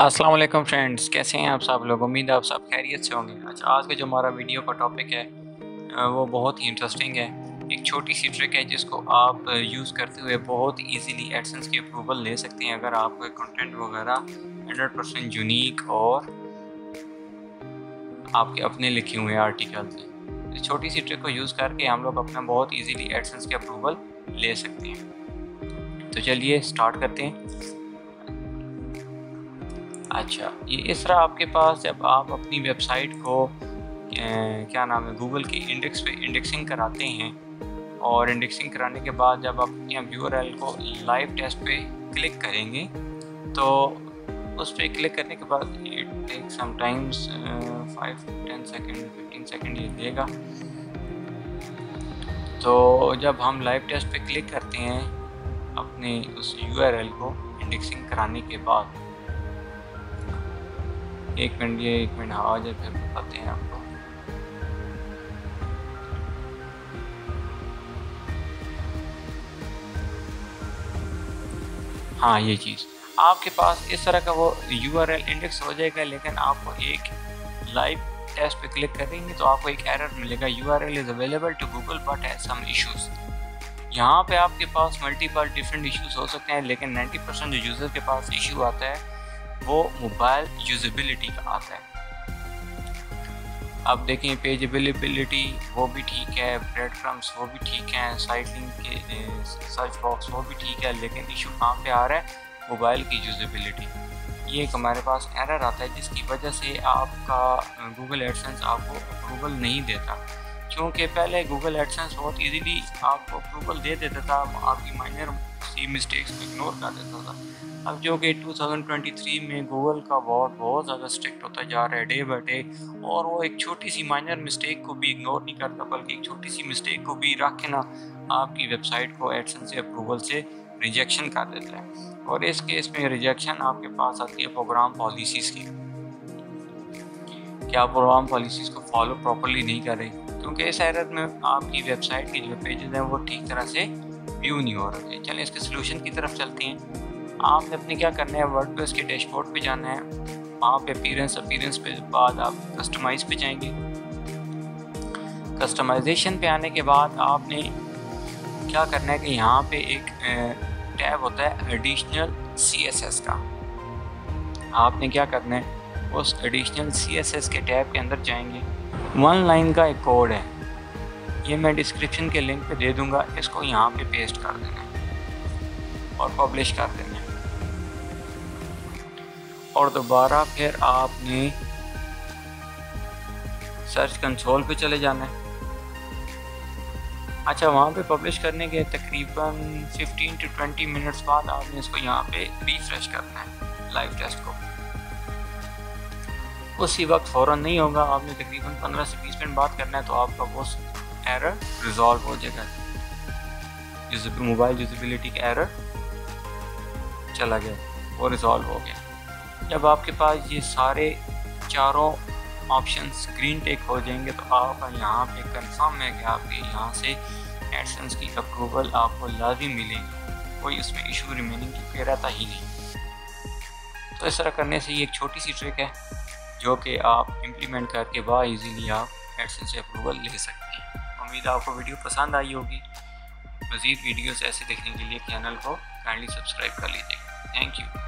अस्सलाम वालेकुम फ्रेंड्स, कैसे हैं आप सब लोग? उम्मीद है आप सब खैरियत से होंगे। अच्छा आज का जो हमारा वीडियो का टॉपिक है वो बहुत ही इंटरेस्टिंग है। एक छोटी सी ट्रिक है जिसको आप यूज़ करते हुए बहुत इजीली एडसेंस की अप्रूवल ले सकते हैं अगर आपके कंटेंट वगैरह हंड्रेड परसेंट यूनिक और आपके अपने लिखे हुए आर्टिकल्स हैं इस छोटी सी ट्रिक को यूज़ करके हम लोग अपना बहुत ईजीली एडसेंस की अप्रूवल ले सकते हैं। तो चलिए स्टार्ट करते हैं। अच्छा ये इस तरह आपके पास जब आप अपनी वेबसाइट को क्या नाम है, गूगल की इंडेक्स पे इंडेक्सिंग कराते हैं और इंडेक्सिंग कराने के बाद जब आप अपने व्यू को लाइव टेस्ट पे क्लिक करेंगे तो उस पर क्लिक करने के बाद it take sometimes five ten second fifteen second ये देगा। तो जब हम लाइव टेस्ट पे क्लिक करते हैं अपने उस यूआरएल को इंडेक्सिंग कराने के बाद एक मिनट, ये एक मिनट आ जाए फिर बताते हैं आपको। हाँ ये चीज़। आपके पास इस तरह का वो यूआरएल इंडेक्स हो जाएगा, लेकिन आपको एक लाइव टेस्ट पे क्लिक करेंगे तो आपको एक एरर मिलेगा। U R L is available to Google but has some issues यहाँ पे आपके पास मल्टीपल डिफरेंट इश्यूज़ हो सकते हैं, लेकिन 90 परसेंट जो यूज़र के पास इशू आता है वो मोबाइल यूजबिलिटी का आता है। अब देखें पेज अवेलेबिलिटी वो भी ठीक है ब्रेड क्रम्स वो भी ठीक है साइट लिंक के सर्च बॉक्स वो भी ठीक है, लेकिन इशू कहाँ पे आ रहा है? मोबाइल की यूजबिलिटी ये एक हमारे पास एरर आता है, जिसकी वजह से आपका गूगल एडसेंस आपको अप्रूवल नहीं देता। क्योंकि पहले गूगल एडसेंस बहुत इजीली आपको अप्रूवल दे देता था, आपकी माइनर सी मिस्टेक्स को इग्नोर कर देता था। अब जो कि 2023 में गूगल का बोर्ड बहुत ज़्यादा स्ट्रिक्ट होता जा रहा है डे बाई डे और वो एक छोटी सी माइनर मिस्टेक को भी इग्नोर नहीं करता, बल्कि एक छोटी सी मिस्टेक को भी रख के ना आपकी वेबसाइट को एडसन से अप्रूवल से रिजेक्शन कर देता है। और इस केस में रिजेक्शन आपके पास आती है प्रोग्राम पॉलिसीज़ की। क्या प्रोग्राम पॉलिसीज़ को फॉलो प्रॉपरली नहीं कर क्योंकि इस एरर में आपकी वेबसाइट के जो पेजेस हैं वो ठीक तरह से व्यू नहीं हो रहे चलें इसके सोल्यूशन की तरफ़ चलते हैं। आपने अपने क्या करना है? वर्ड के डैशबोर्ड पे जाना है। वहाँ पे अपीरेंस अपीरेंस पे बाद आप कस्टमाइज पे जाएँगे। कस्टमाइजेशन पे आने के बाद आपने क्या करना है कि यहाँ पे एक टैब होता है एडिशनल सी एस एस का। आपने क्या करना है? उस एडिशनल सी एस एस के टैब के अंदर जाएँगे। वन लाइन का एक कोड है। ये मैं डिस्क्रिप्शन के लिंक पे दे दूँगा, इसको यहाँ पे पेस्ट कर देना और पब्लिश कर देना और दोबारा फिर आपने सर्च कंसोल पे चले जाना है। अच्छा वहाँ पे पब्लिश करने के तकरीबन 15 टू 20 मिनट्स बाद आपने इसको यहाँ पे रिफ्रेश करना है लाइव टेस्ट को। उसी वक्त फ़ौरन नहीं होगा, आपने तकरीबन 15 से 20 मिनट बाद करना है तो आपका वो एरर रिजॉल्व हो जाएगा। मोबाइल यूजिबिलिटी का एरर चला गया, वो रिजॉल्व हो गया। जब आपके पास ये सारे चारों ऑप्शन स्क्रीन टेक हो जाएँगे तो आप यहाँ पे कंफर्म है कि आपके यहाँ से एडसेंस की अप्रूवल आपको लाजमी मिलेगी। कोई उसमें इशू रिमेनिंग की रहता ही नहीं। तो इस तरह करने से ये एक छोटी सी ट्रिक है, जो कि आप इम्प्लीमेंट करके बा इजीली आप एडसेंस से अप्रूवल ले सकते हैं। उम्मीद आपको वीडियो पसंद आई होगी। मज़ीद वीडियोस ऐसे देखने के लिए चैनल को काइंडली सब्सक्राइब कर लीजिएगा। Thank you